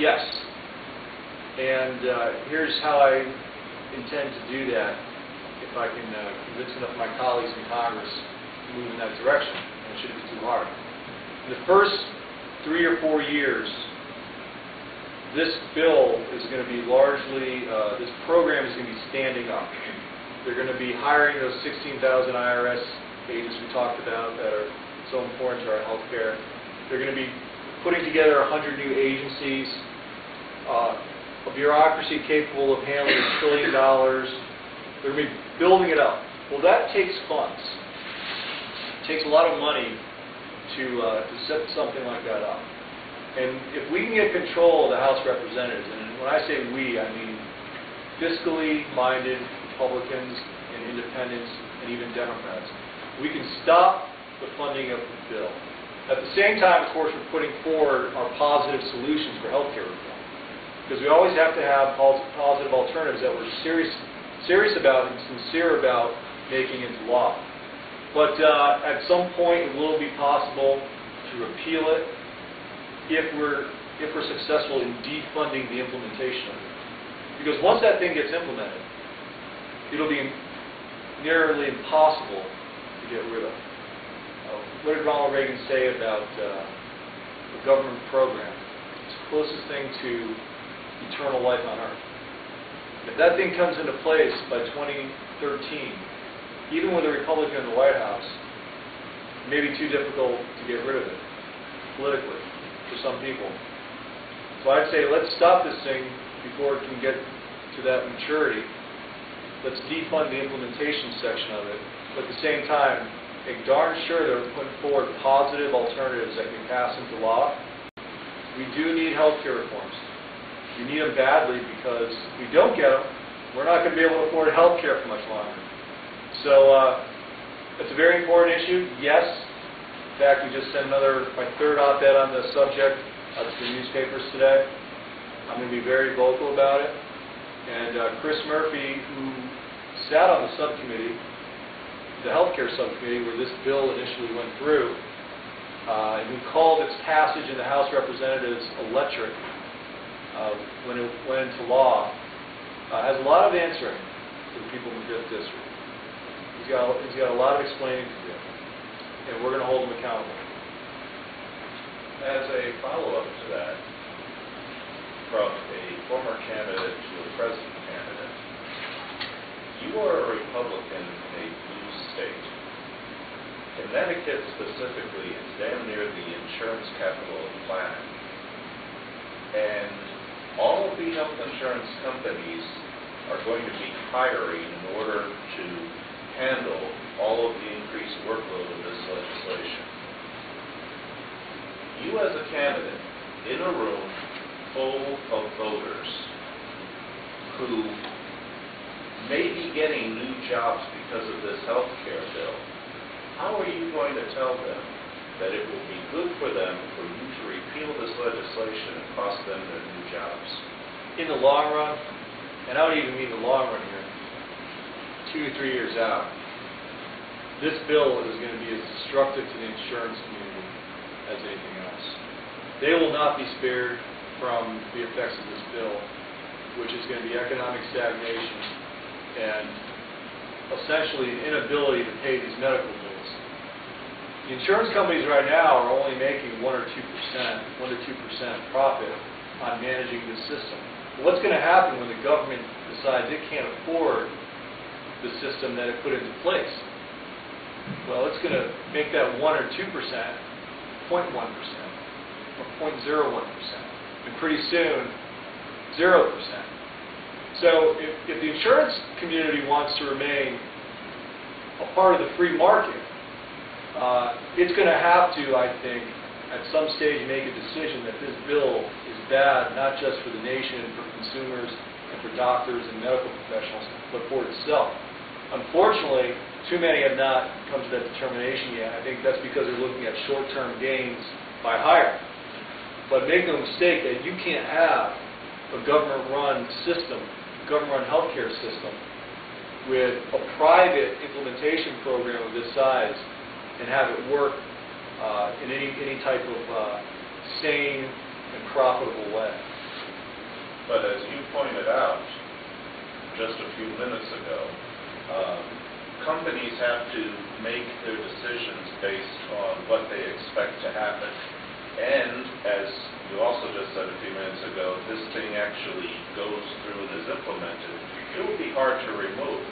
Yes. And uh, here's how I intend to do that, if I can uh, convince enough of my colleagues in Congress to move in that direction. And it shouldn't be too hard. In the first three or four years, this bill is going to be largely, uh, this program is going to be standing up. They're going to be hiring those 16,000 IRS agents we talked about that are so important to our health care. They're going to be putting together 100 new agencies, uh, a bureaucracy capable of handling a trillion dollars. They're going to be building it up. Well, that takes funds. It takes a lot of money to, uh, to set something like that up. And if we can get control of the House Representatives, and when I say we, I mean fiscally minded Republicans and independents and even Democrats, we can stop the funding of the bill. At the same time, of course, we're putting forward our positive solutions for health care reform. Because we always have to have positive alternatives that we're serious, serious about and sincere about making into law. But uh, at some point, it will be possible to repeal it if we're, if we're successful in defunding the implementation of it. Because once that thing gets implemented, it'll be nearly impossible to get rid of. Uh, what did Ronald Reagan say about uh, a government program? It's the closest thing to eternal life on earth. If that thing comes into place by 2013, even with a Republican in the White House, it may be too difficult to get rid of it politically for some people. So I'd say let's stop this thing before it can get to that maturity. Let's defund the implementation section of it, but at the same time, make darn sure that we're putting forward positive alternatives that can pass into law. We do need health care reforms. We need them badly because if we don't get them, we're not going to be able to afford health care for much longer. So uh, it's a very important issue, yes. In fact, we just sent another, my third op-ed on the subject uh, to the newspapers today. I'm going to be very vocal about it. And uh, Chris Murphy, who sat on the subcommittee, the healthcare subcommittee where this bill initially went through, uh, and who called its passage in the House Representatives electric uh, when it went into law, uh, has a lot of answering to the people in the 5th District. He's got, he's got a lot of explaining to do, and we're going to hold him accountable. As a follow-up to that, from a former candidate to a present candidate, you are a Republican in a blue state. Connecticut specifically is damn near the insurance capital of the planet. And all of the health insurance companies are going to be hiring in order to handle all of the increased workload of this legislation. You as a candidate, in a room full of voters who may be getting new jobs because of this health care bill, how are you going to tell them that it will be good for them for you to repeal this legislation and cost them their new jobs? In the long run, and I don't even mean the long run here, two to three years out, this bill is going to be as destructive to the insurance community as anything else. They will not be spared from the effects of this bill, which is going to be economic stagnation and essentially an inability to pay these medical bills. The insurance companies right now are only making 1 or 2%, 1 to 2% profit on managing this system. What's going to happen when the government decides it can't afford the system that it put into place? Well, it's going to make that 1 or 2% 0.1% or 0.01%. And pretty soon, 0%. So if, if the insurance community wants to remain a part of the free market, uh, it's going to have to, I think, at some stage make a decision that this bill is bad, not just for the nation, for consumers, and for doctors and medical professionals, but for itself. Unfortunately, too many have not come to that determination yet. I think that's because they're looking at short-term gains by hiring. But make no mistake that you can't have a government-run system, government-run healthcare system, with a private implementation program of this size and have it work uh, in any, any type of uh, sane and profitable way. But as you pointed out just a few minutes ago, um, companies have to make their decisions based on what they expect to happen. And as you also just said a few minutes ago, this thing actually goes through and is implemented, it will be hard to remove.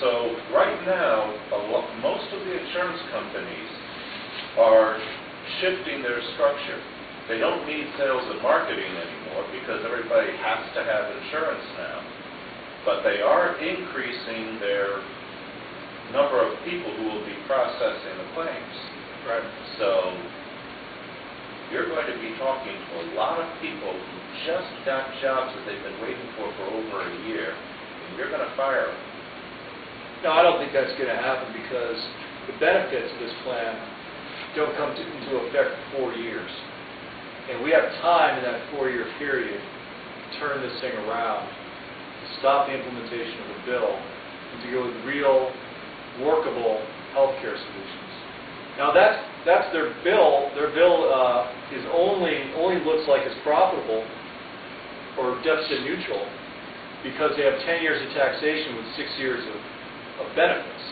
So right now, a lo- most of the insurance companies are shifting their structure. They don't need sales and marketing anymore because everybody has to have insurance now. But they are increasing their number of people who will be processing the claims. Right. So you're going to be talking to a lot of people who just got jobs that they've been waiting for for over a year, and you're going to fire them. No, I don't think that's going to happen because the benefits of this plan don't come to- into effect for four years. And we have time in that four-year period to turn this thing around, to stop the implementation of the bill, and to go with real, workable healthcare solutions. Now, that's, that's their bill. Their bill uh, is only, only looks like it's profitable or deficit neutral because they have 10 years of taxation with six years of of benefits.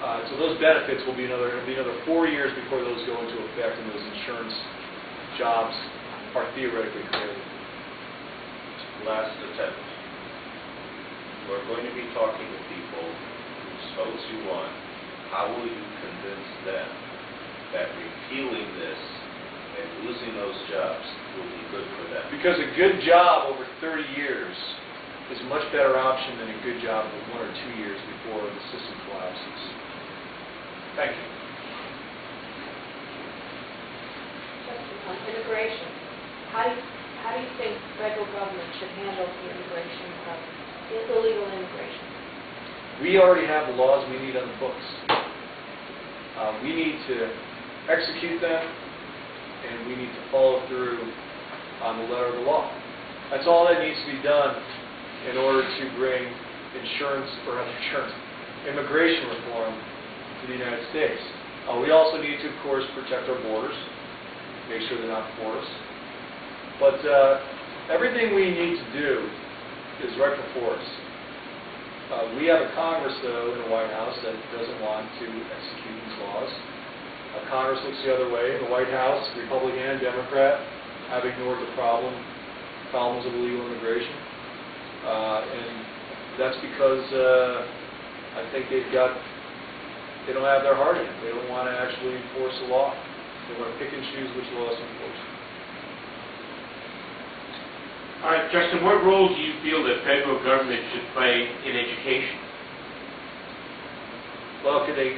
Uh, So those benefits will be another, it'll be another four years before those go into effect and those insurance jobs are theoretically created. Last attempt. We're going to be talking to people whose votes you want. How will you convince them that repealing this and losing those jobs will be good for them? Because a good job over 30 years is a much better option than a good job for one or two years before the system collapses. Thank you. Just on immigration, how do you, how do you think federal government should handle the immigration of illegal immigration? We already have the laws we need on the books. Uh, We need to execute them, and we need to follow through on the letter of the law. That's all that needs to be done in order to bring insurance, or insurance, immigration reform to the United States. Uh, We also need to, of course, protect our borders, make sure they're not porous. But uh, everything we need to do is right before us. Uh, We have a Congress, though, in the White House that doesn't want to execute these laws. Uh, Congress looks the other way. The White House, Republican and Democrat, have ignored the problem, problems of illegal immigration. Uh, And that's because uh, I think they've got, they don't have their heart in it. They don't want to actually enforce the law. They want to pick and choose which laws to enforce. All right, Justin, what role do you feel the federal government should play in education? Well, could they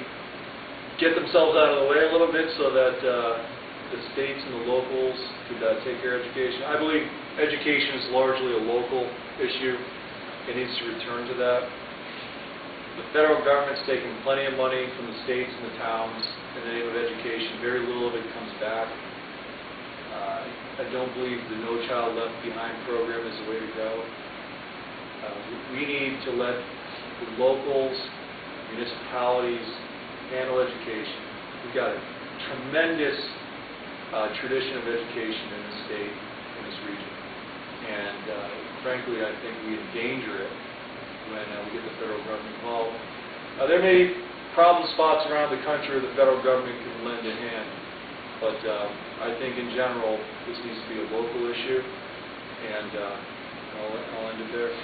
get themselves out of the way a little bit so that uh, states and the locals could uh, take care of education? I believe education is largely a local issue. It needs to return to that. The federal government's taking plenty of money from the states and the towns in the name of education. Very little of it comes back. Uh, I don't believe the No Child Left Behind program is the way to go. Uh, we- We need to let the locals, municipalities handle education. We've got a tremendous uh, tradition of education in the state, in this region. And uh, frankly, I think we endanger it when uh, we get the federal government involved. Uh, There may be problem spots around the country where the federal government can lend a hand, but uh, I think in general, this needs to be a local issue, and uh, I'll I'll end it there.